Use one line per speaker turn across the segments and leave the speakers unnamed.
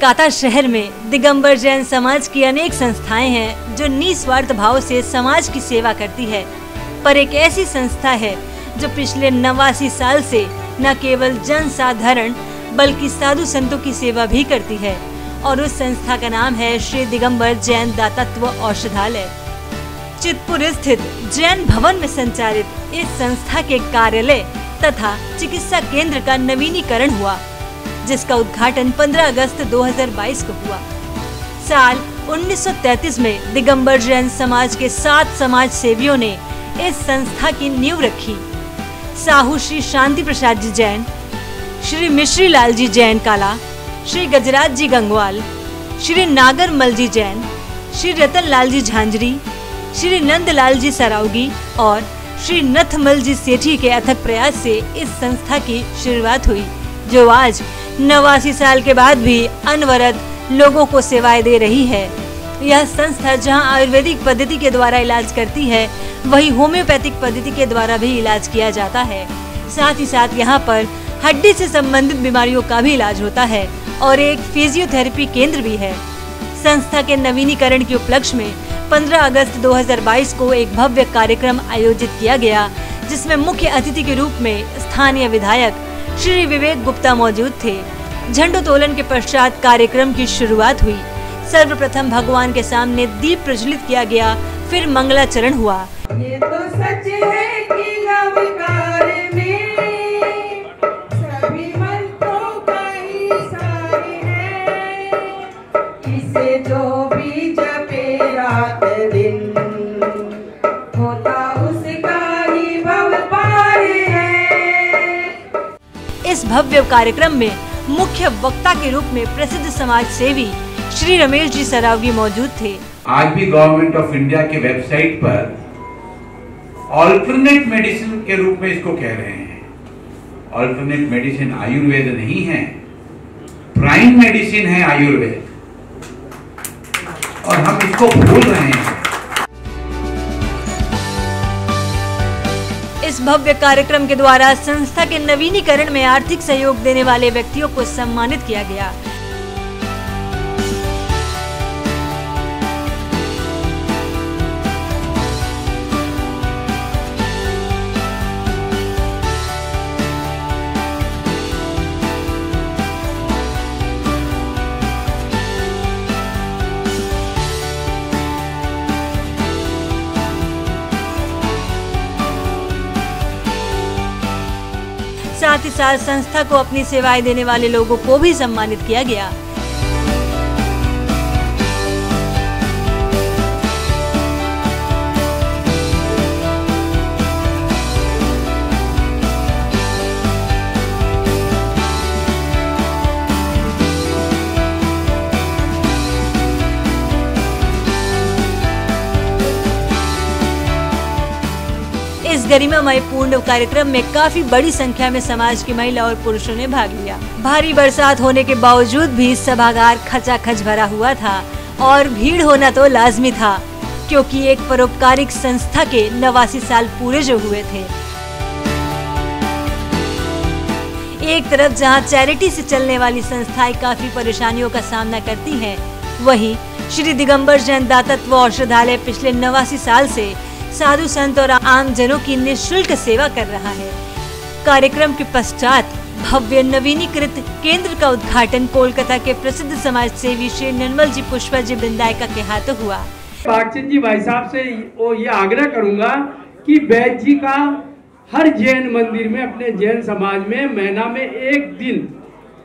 कोलकाता शहर में दिगंबर जैन समाज की अनेक संस्थाएँ हैं जो निस्वार्थ भाव से समाज की सेवा करती है। पर एक ऐसी संस्था है जो पिछले नवासी साल से न केवल जन साधारण बल्कि साधु संतों की सेवा भी करती है और उस संस्था का नाम है श्री दिगंबर जैन दातत्व औषधालय। चितपुर स्थित जैन भवन में संचालित इस संस्था के कार्यालय तथा चिकित्सा केंद्र का नवीनीकरण हुआ। जिसका उद्घाटन 15 अगस्त 2022 को हुआ। साल 1933 में दिगंबर जैन समाज के सात समाज सेवियों ने इस संस्था की नींव रखी। साहू श्री शांति प्रसाद जी जैन, श्री मिश्री लाल जी जैन काला, श्री गजराज जी गंगवाल, श्री नागर मल जी जैन, श्री रतन लाल जी झांझरी, श्री नंदलाल जी सरावगी और श्री नथमल जी सेठी के अथक प्रयास से इस संस्था की शुरुआत हुई, जो आज नवासी साल के बाद भी अनवरत लोगों को सेवाएँ दे रही है। यह संस्था जहाँ आयुर्वेदिक पद्धति के द्वारा इलाज करती है, वही होम्योपैथिक पद्धति के द्वारा भी इलाज किया जाता है। साथ ही साथ यहाँ पर हड्डी से संबंधित बीमारियों का भी इलाज होता है और एक फिजियोथेरेपी केंद्र भी है। संस्था के नवीनीकरण के उपलक्ष्य में 15 अगस्त 2022 को एक भव्य कार्यक्रम आयोजित किया गया, जिसमें मुख्य अतिथि के रूप में स्थानीय विधायक श्री विवेक गुप्ता मौजूद थे। झंडोत्तोलन के पश्चात कार्यक्रम की शुरुआत हुई। सर्वप्रथम भगवान के सामने दीप प्रज्वलित किया गया, फिर मंगलाचरण हुआ।
ये तो सच है।
भव्य कार्यक्रम में मुख्य वक्ता के रूप में प्रसिद्ध समाज सेवी श्री रमेश जी सरावगी मौजूद थे।
आज भी गवर्नमेंट ऑफ़ इंडिया के वेबसाइट पर ऑल्टरनेट मेडिसिन के रूप में इसको कह रहे हैं। ऑल्टरनेट मेडिसिन आयुर्वेद नहीं है प्राइम मेडिसिन है आयुर्वेद और हम इसको भूल रहे हैं।
भव्य कार्यक्रम के द्वारा संस्था के नवीनीकरण में आर्थिक सहयोग देने वाले व्यक्तियों को सम्मानित किया गया। साथ संस्था को अपनी सेवाएँ देने वाले लोगों को भी सम्मानित किया गया। गरिमामय पूर्ण कार्यक्रम में काफ़ी बड़ी संख्या में समाज की महिला और पुरुषों ने भाग लिया। भारी बरसात होने के बावजूद भी सभागार खचाखच भरा हुआ था और भीड़ होना तो लाजमी था क्योंकि एक परोपकारिक संस्था के नवासी साल पूरे जो हुए थे। एक तरफ़ जहाँ चैरिटी से चलने वाली संस्थाएँ काफ़ी परेशानियों का सामना करती हैं, वहीं श्री दिगंबर जैन दातत्व औषधालय पिछले नवासी साल से साधु संत और आम जनों की निशुल्क सेवा कर रहा है। कार्यक्रम के पश्चात भव्य नवीनीकृत केंद्र का उद्घाटन कोलकाता के प्रसिद्ध समाज सेवी श्री निर्मल जी पुष्पा जी बिंदायका के हाथों हुआ।
बागचंद जी भाई साहब से वो ये आग्रह करूँगा कि वैद्य जी का हर जैन मंदिर में, अपने जैन समाज में महीना में एक दिन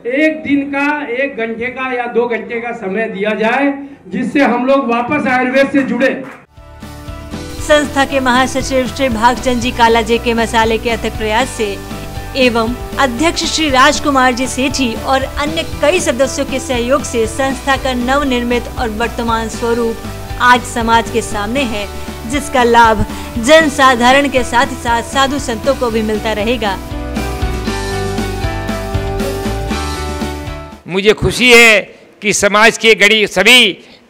एक दिन का, एक घंटे का या दो घंटे का समय दिया जाए, जिससे हम लोग वापस आयुर्वेद से जुड़े।
संस्था के महासचिव श्री भागचंद जी कालाजे के मसाले के अथक प्रयास से एवं अध्यक्ष श्री राजकुमार जी सेठी और अन्य कई सदस्यों के सहयोग से संस्था का नव निर्मित और वर्तमान स्वरूप आज समाज के सामने है, जिसका लाभ जन साधारण के साथ साथ साधु संतों को भी मिलता रहेगा।
मुझे खुशी है कि समाज के गड़ी सभी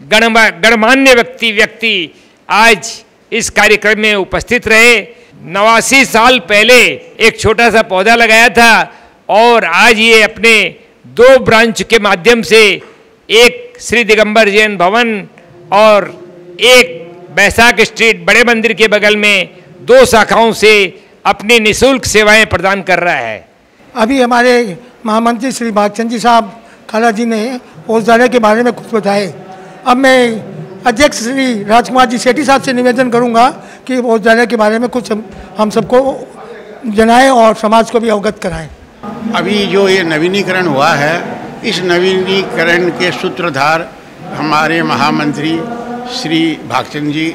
गणमा, गणमान्य व्यक्ति व्यक्ति आज इस कार्यक्रम में उपस्थित रहे। नवासी साल पहले एक छोटा सा पौधा लगाया था और आज ये अपने दो ब्रांच के माध्यम से एक श्री दिगंबर जैन भवन और एक बैसाख स्ट्रीट बड़े मंदिर के बगल में दो शाखाओं से अपनी निशुल्क सेवाएँ प्रदान कर रहा है।
अभी हमारे महामंत्री श्री भागचंद जी साहब खाला जी ने औषधालय के बारे में कुछ बताए अब मैं अध्यक्ष श्री राजकुमार जी सेठी साहब से निवेदन करूँगा कि औषधालय के बारे में कुछ हम, सबको जनाएँ और समाज को भी अवगत कराएँ।
अभी जो ये नवीनीकरण हुआ है इस नवीनीकरण के सूत्रधार हमारे महामंत्री श्री भागचंद जी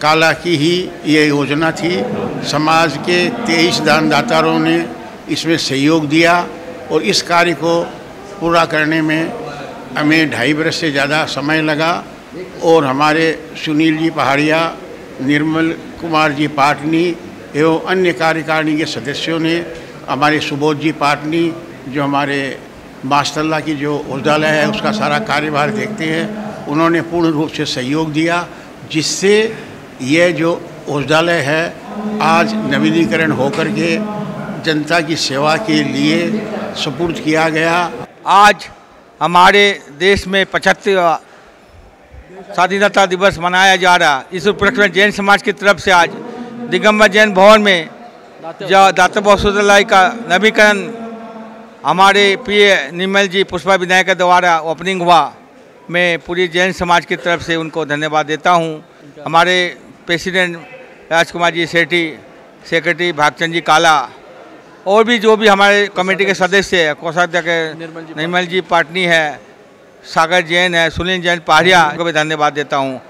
काला की ही ये योजना थी। समाज के तेईस दानदातारों ने इसमें सहयोग दिया और इस कार्य को पूरा करने में हमें ढाई बरस से ज़्यादा समय लगा। और हमारे सुनील जी पहाड़िया, निर्मल कुमार जी पाटनी एवं अन्य कार्यकारिणी के सदस्यों ने हमारे सुबोध जी पाटनी, जो हमारे मास्तल्ला की जो औषधालय है, उसका सारा कार्यभार देखते हैं। उन्होंने पूर्ण रूप से सहयोग दिया, जिससे यह जो औषधालय है, आज नवीनीकरण होकर के जनता की सेवा के लिए सुपुर्द किया गया।
आज हमारे देश में पचहत्तर स्वाधीनता दिवस मनाया जा रहा। है इस उपलक्ष्य में जैन समाज की तरफ़ से आज दिगंबर जैन भवन में जो दातव्य औषधालय का नवीकरण हमारे प्रिय निर्मल जी पुष्पा विनायक के द्वारा ओपनिंग हुआ। मैं पूरी जैन समाज की तरफ़ से उनको धन्यवाद देता हूँ। हमारे प्रेसिडेंट राजकुमार जी सेठी सेक्रेटरी भागचंद जी काला और भी जो भी हमारे कमेटी के सदस्य है कोषाध्यक्ष निर्मल जी पाटनी है सागर जैन है सुनील जैन पहाड़िया को भी धन्यवाद देता हूँ।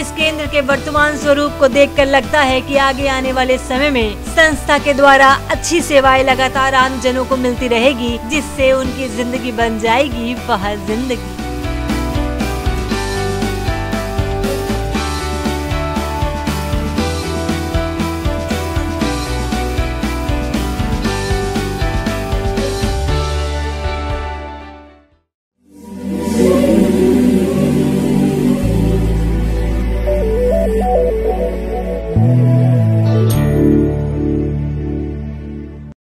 इस केंद्र के वर्तमान स्वरूप को देखकर लगता है कि आगे आने वाले समय में संस्था के द्वारा अच्छी सेवाएँ लगातार आम जनों को मिलती रहेगी जिससे उनकी ज़िंदगी बन जाएगी वह ज़िंदगी।